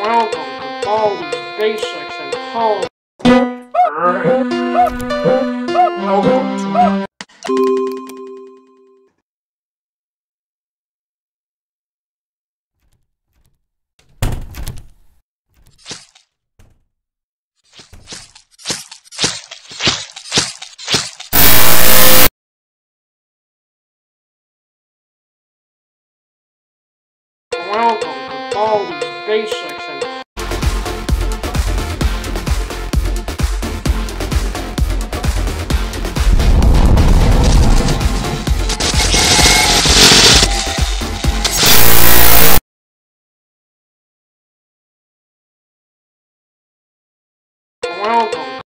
welcome to Baldi's Basics and Home. Welcome Welcome to Baldi's Basics Welcome